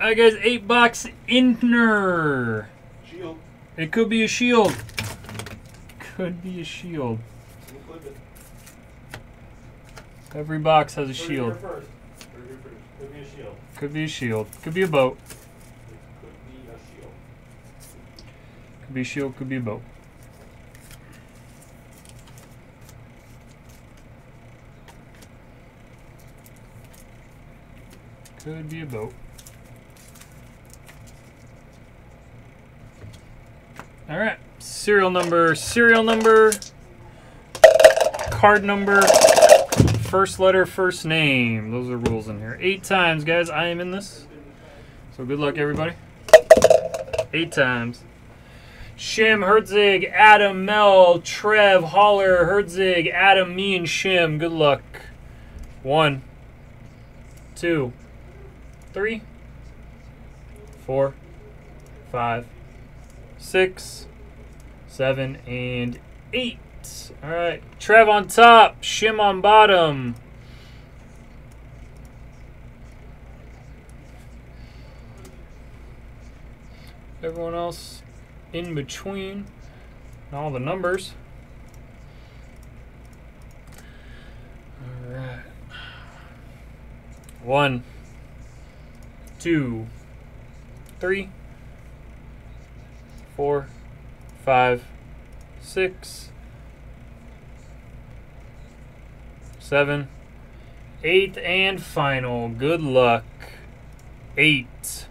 Right, guys. Eight box inner. Shield. It could be a shield. Could be a shield. Every box has a Heard it here shield. first. Heard it here first. Could be a shield. Could be a shield. Could be a boat. It could be a shield. Could be a shield. Could be a boat. Could be a boat. All right. Serial number. Serial number. Card number. First letter, first name. Those are rules in here. Eight times, guys. I am in this. So good luck, everybody. Eight times. Shim, Herzig, Adam, Mel, Trev, Holler, Herzig, Adam, me, and Shim. Good luck. One, two, three, four, five, six, seven, and eight. All right. Trev on top, Shim on bottom. Everyone else in between and all the numbers. All right. One, two, three, four, five, six, seven, eighth, and final. Good luck. Eight.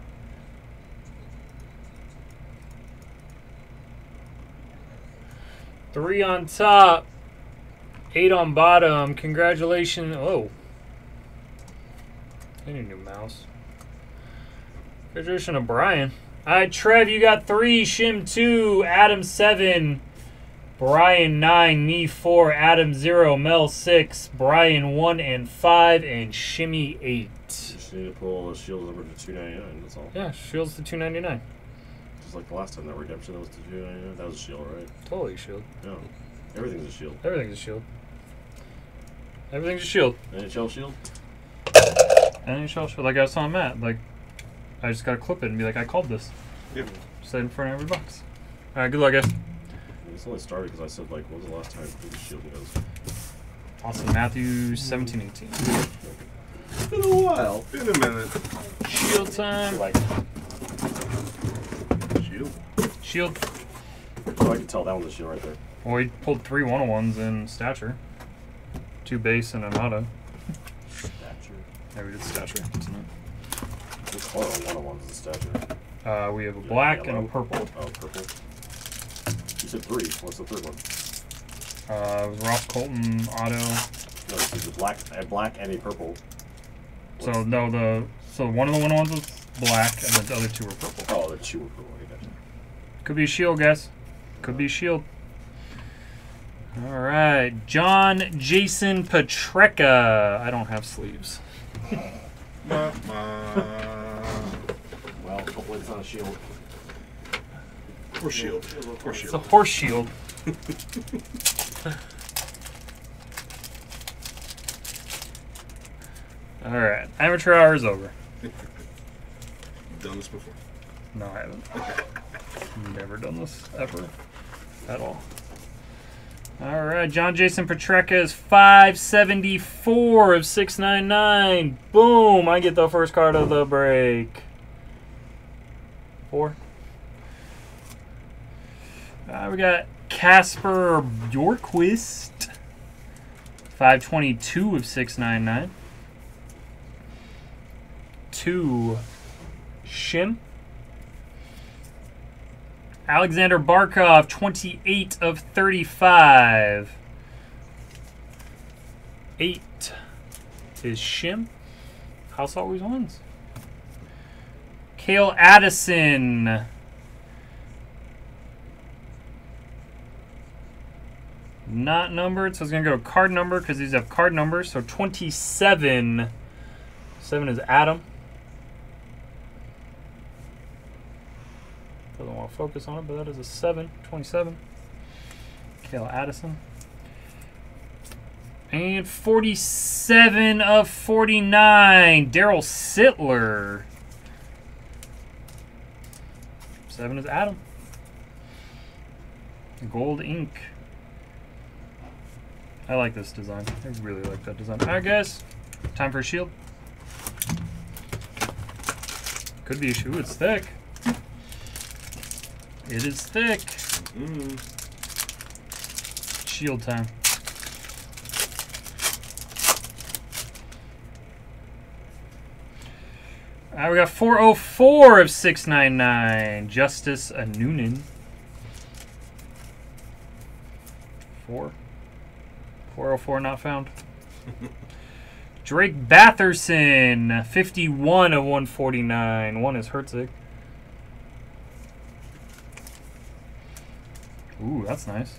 Three on top, eight on bottom. Congratulations. Oh. I need a new mouse. Congratulations to Brian. All right, Trev, you got three. Shim two. Adam seven. Brian nine. Me four. Adam zero. Mel six. Brian one and five. And Shimmy eight. Just need to pull a shield number to 299. That's all. Yeah, shields to two ninety nine. Just like the last time that redemption that was to 299. That was a shield, right? Totally a shield. No. Everything's a shield. Everything's a shield. Everything's a shield. NHL shield? NHL shield. Like I was telling Matt, like I just gotta clip it and be like, I called this. Yep. Set in front of every box. All right, good luck, guys. It's only started because I said, like, when was the last time did shield? was? Awesome. Matthew 17, 18. it's been a while. Been a minute. Shield time. Like, Shield. Shield. oh, I can tell that one's a shield right there. Well, he pulled three 101s in stature. Two base and an auto. Stature. Yeah, we did stature tonight. What color are one of ones in stature? Uh, we have a black and a purple. Oh, purple. You said three. What's the third one? Uh, it was Ross Colton auto. No, this is a black, a black and a purple. So no, the so one of the 101s was black and the other two were purple. Oh, the two were purple. Gotcha. Could be a shield, guess. Could be a shield. All right, John Jason Peterka. I don't have sleeves. Ma, ma. Well, hopefully it's not a shield. Or shield. Or It's a horse shield. All right, amateur hour is over. Done this before. No, I haven't. Never done this ever at all. All right, John Jason Peterka is 574 of 699. Boom! I get the first card of the break. Four. Uh, we got Kasper Bjorkqvist. 522 of 699. Two. Shim. Alexander Barkov, 28 of 35. 8 is Shim. House always wins. Calen Addison. Not numbered, so it's going to go card number because these have card numbers. So 27. 7 is Adam. Doesn't want to focus on it, but that is a 7. 27. Calen Addison. And 47 of 49. Daryl Sittler. Seven is Adam. Gold ink. I like this design. I really like that design. All right, guys. Time for a shield. Could be a shoe. It's thick. It is thick. Mm. Shield time. Right, we got 404 of 699. Justice Noonan. Four. 404 not found. Drake Batherson, 51 of 149. One is Herzig. Ooh, that's nice.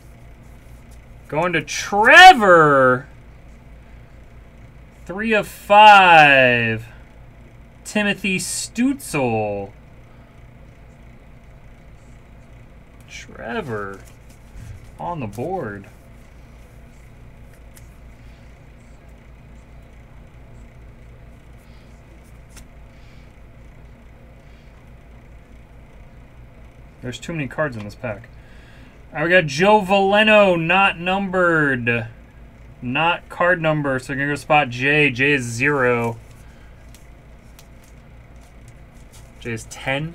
Going to Trevor. Three of five. Timothy Stutzle. Trevor on the board. There's too many cards in this pack. We got Joe Veleno, not numbered. Not card number, so we're going to go spot J. J is 0. J is 10.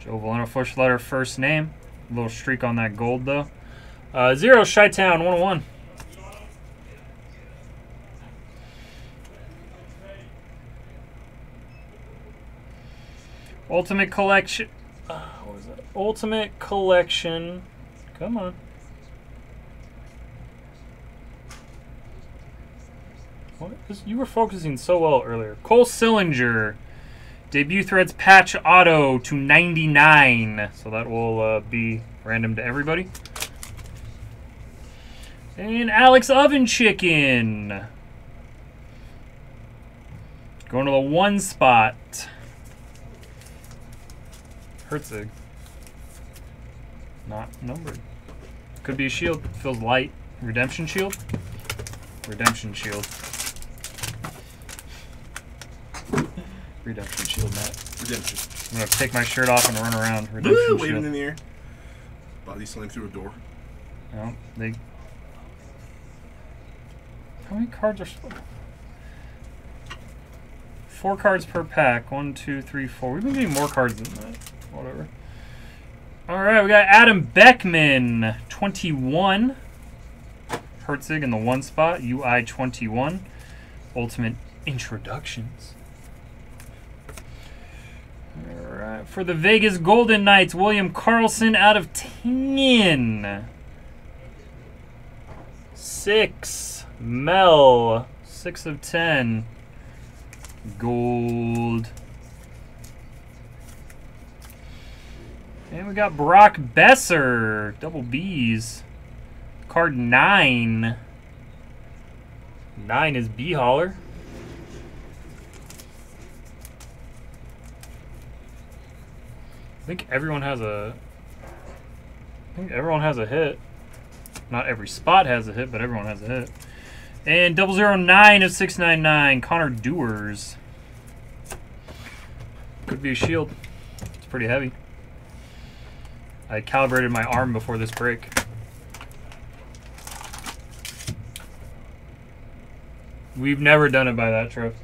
Joe Veleno, first letter, first name. A little streak on that gold, though. Uh, 0, Chi-Town, 101. Ultimate Collection. Uh, what was? Ultimate Collection. Come on. What is, you were focusing so well earlier. Cole Sillinger. Debut threads patch auto to 99. So that will uh, be random to everybody. And Alex Ovechkin. Going to the one spot. Herzig. Not numbered. Could be a shield. Feels light. Redemption shield. Redemption shield. Redemption shield, Matt. Redemption. I'm gonna take my shirt off and run around. Redemption Woo, shield. waving in the air. Body slammed through a door. No, they. How many cards are? sp- Four cards per pack. One, two, three, four. We've been getting more cards than that. Whatever. All right, we got Adam Beckman, 21. Herzig in the one spot. UI 21. Ultimate introductions. All right, for the Vegas Golden Knights, William Karlsson out of 10. Six. Mel. Six of ten. Gold. And we got Brock Boeser. Double B's. Card nine. Nine is B Holler. I think everyone has a. I think everyone has a hit. Not every spot has a hit, but everyone has a hit. And 009 of 699, Connor Dewars. Could be a shield. It's pretty heavy. I calibrated my arm before this break. We've never done it by that trip.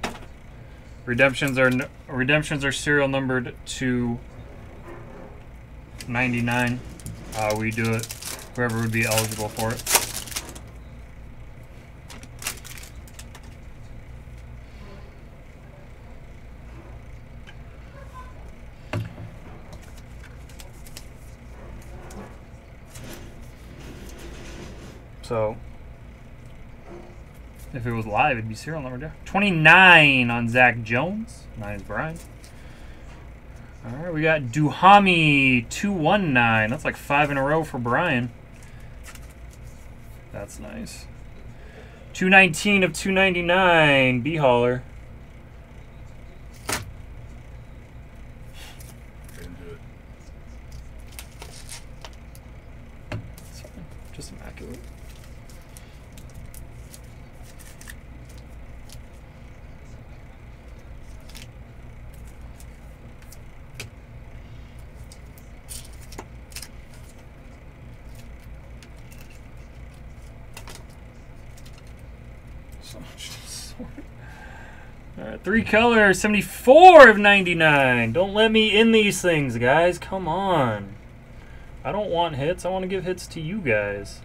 Redemptions are redemptions are serial numbered to 99. Uh, we do it. Whoever would be eligible for it. So, if it was live, it'd be serial number there. 29 on Zach Jones. Nine is Brian. All right, we got Duhaime 219. That's like five in a row for Brian. That's nice. 219 of 299, B Holler. Didn't do it. It's fine. Just immaculate. Three color, 74 of 99. Don't let me in these things, guys. Come on. I don't want hits. I want to give hits to you guys.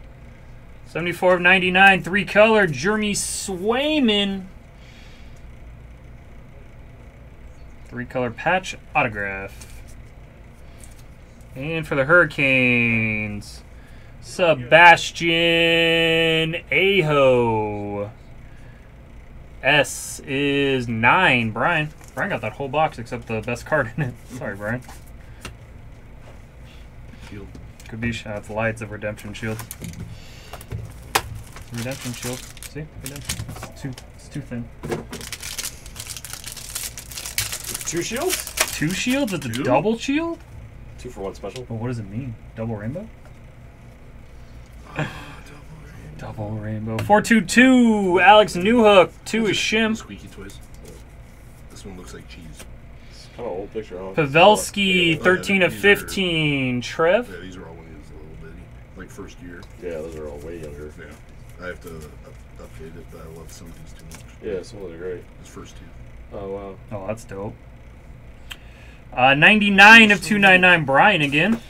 74 of 99, three color, Jeremy Swayman. Three color patch autograph. And for the Hurricanes, Sebastian Aho. S is nine. Brian. Brian got that whole box except the best card in it. Sorry, Brian. Shield. Could be shots, lights of Redemption Shield. Redemption Shield. See? Redemption. It's too, it's too thin. Two shields? Two shields? It's a Two? double shield? Two for one special. Well, what does it mean? Double rainbow? Double rainbow. 422, Alex Newhook. Two is Shim. Squeaky toys. This one looks like cheese. It's kind of old picture, huh? Pavelski, Yeah, 13 of these are- 15. Trev. Yeah, these are all when he was a little bitty. Like first year. Yeah, those are all way younger. Yeah. I have to up, update it, but I love some of these too much. Yeah, some of them are great. His first two. Oh, wow. Oh, that's dope. Uh, 99 of 299, Brian again.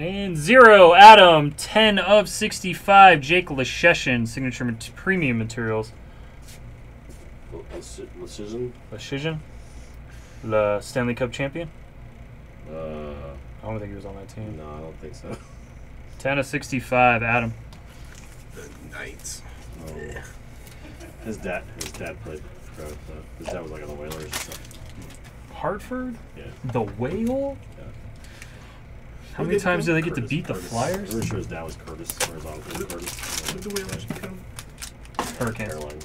And zero, Adam. 10 of 65, Jake Leschyshyn, signature mat- premium materials. Decision? Leschyshyn, the Stanley Cup champion. Uh, I don't think he was on that team. no, I don't think so. 10 of 65, Adam. The Knights. Oh. His dad, his dad played. For, uh, his dad was like on the Whalers and stuff. Hartford? Yeah. The Whale? Yeah. How many times do they get to Curtis- beat the Curtis. Flyers? I'm pretty sure his dad was Curtis. Horizontal Who- Curtis. Did the Whalers become? Hurricanes. Caroline.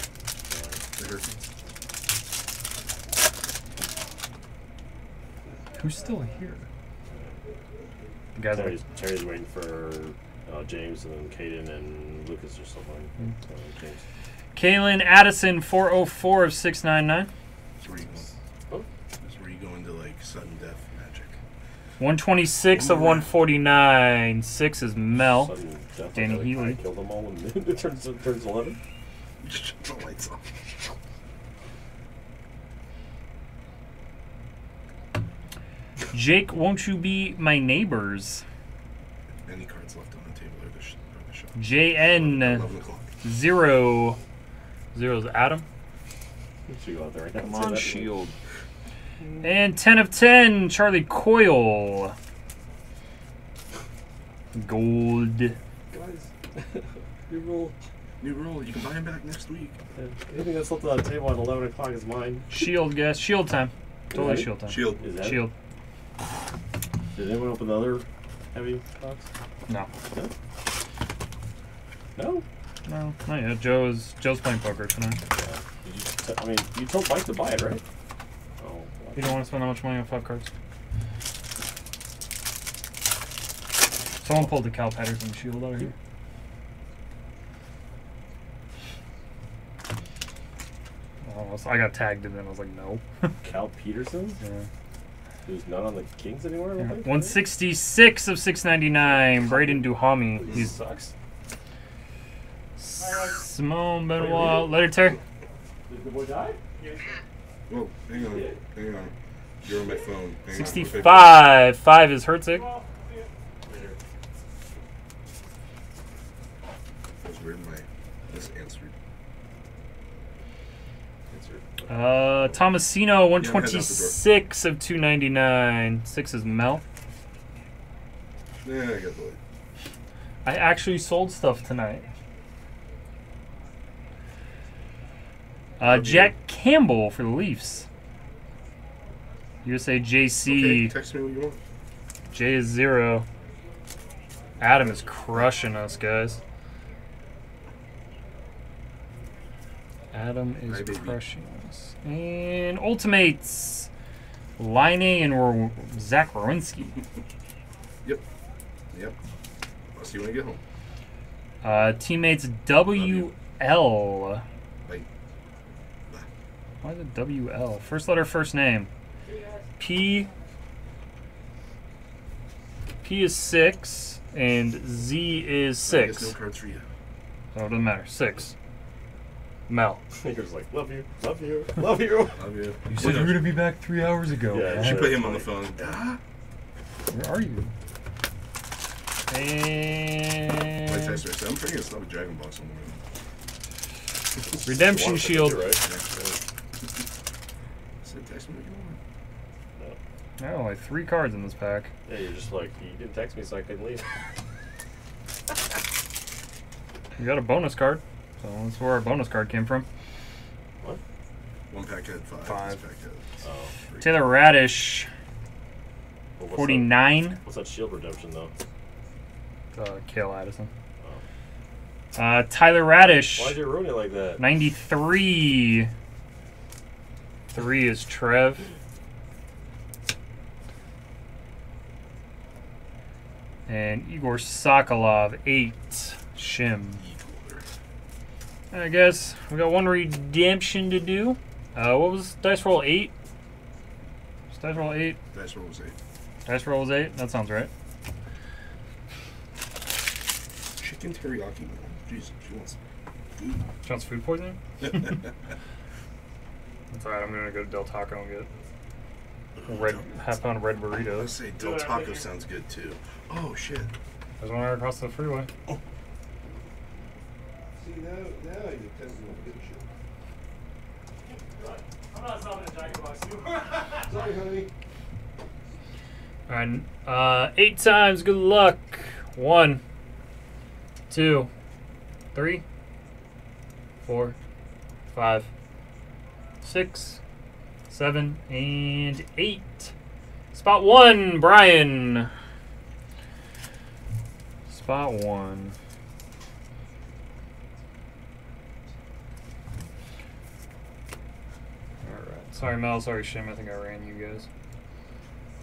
Who's still here? The guys Terry's, Terry's waiting for uh, James and then Caden and Lucas or something. Hmm. Uh, James. Calen Addison, 404 of 699. That's where you go. Oh. That's where you go into like sudden death magic. 126 of 149. Six is Mel. Sudden Danny Healy. Killed them all when it turns, it turns 11. The lights off. Jake, won't you be my neighbors? Any cards left on the table are the, sh- are the shot. JN 11 o'clock. zero. Zero's Adam. Should go out there Come on. Shield. And 10 of 10, Charlie Coyle. Gold. Guys, new rule. New rule, you can buy him back next week. Anything that's left on the table at 11 o'clock is mine. Shield, guys. Shield time. Totally Ready? shield time. Shield. Is that Shield. Did anyone open the other heavy box? No. No? No, not yet. Joe's Joe's playing poker tonight. Yeah. Did you t- I mean, you told Mike to buy it, right? You don't want to spend that much money on five cards. Someone pulled the Cal Patterson shield out of here. Oh, I got tagged and then I was like, no. Cal Petersen? yeah. Who's not on the Kings anymore, I don't think? 166 of 699. Braden Duhaime. He sucks. Simone Benoit. Later, Terry. Did the boy die? Oh, hang on. Hang on. You're on my phone. Hang on, we'll 65. Five is Herzig. that. That's weird. My this answered. Answered. Uh, Tomasino, 126 of 299. Six is Mel. Yeah, I got the. I actually sold stuff tonight. Uh. Jack Campbell for the Leafs. USA Okay, JC. text me what you want. J is zero. Adam is crushing us, guys. Adam is Hi, crushing us. And Ultimates. Lining and Ro- Zach Rowinski. Yep. Yep. I'll see you when I get home. Uh, teammates. WL. Bye. Why is it WL? First letter, first name. P. P is six, and Z is I six. No cards for you. So it doesn't matter. Six. Mel. Fingers like, love you, love you, love you. Love you. You said you were gonna be back three hours ago. Yeah, You should put him on the phone. Ah. Where are you? And text her. I said, I'm trying to stop a Dragon Ball somewhere. Redemption Shield. do, right? Said, text me what you want. Oh, like three cards in this pack. Yeah, you're just like, you didn't text me so I couldn't leave. You got a bonus card. So that's where our bonus card came from. What? One pack had five. Five. This pack had Oh. three. Taylor Raddysh, Well, what's 49. That, what's that shield redemption though? Uh, Calen Addison. Oh. Uh, Tyler Raddysh, Why'd you ruin it like that? 93. Three is Trev. And Egor Sokolov, eight. Shim. I guess we got one redemption to do. Uh, what was dice roll eight? Was dice roll eight. Dice roll was eight. Dice roll was eight. That sounds right. Chicken teriyaki. Jesus, she wants food. She wants food poisoning. That's alright. I'm gonna go to Del Taco and get a red half pound of red Let's burritos. say Del Taco sounds good too. Oh shit. There's one right across the freeway. See now, now you're testing the good shit. I'm not stopping at Jack Box. Sorry, honey. Alright, uh, eight times. Good luck. One, two, three, four, five, six, seven, and eight. Spot one, Brian. Spot one. Alright. Sorry, Mel. Sorry, Shim. I think I ran you guys.